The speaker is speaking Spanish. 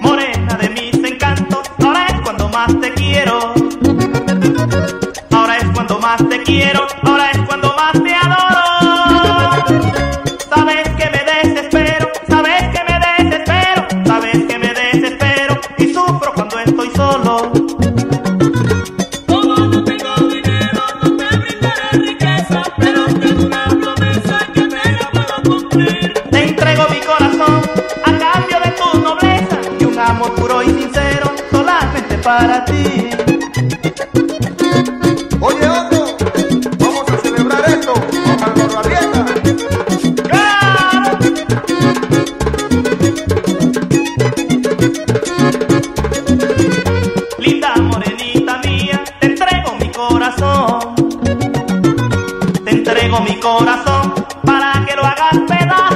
Morena de mis encantos, ahora es cuando más te quiero. Ahora es cuando más te quiero, ahora es cuando más te adoro. Sabes que me desespero, sabes que me desespero, sabes que me desespero y sufro cuando estoy solo. Para ti. Oye, Otto, vamos a celebrar esto con Álvaro Arrieta. Linda morenita mía, te entrego mi corazón. Te entrego mi corazón para que lo hagas pedazos.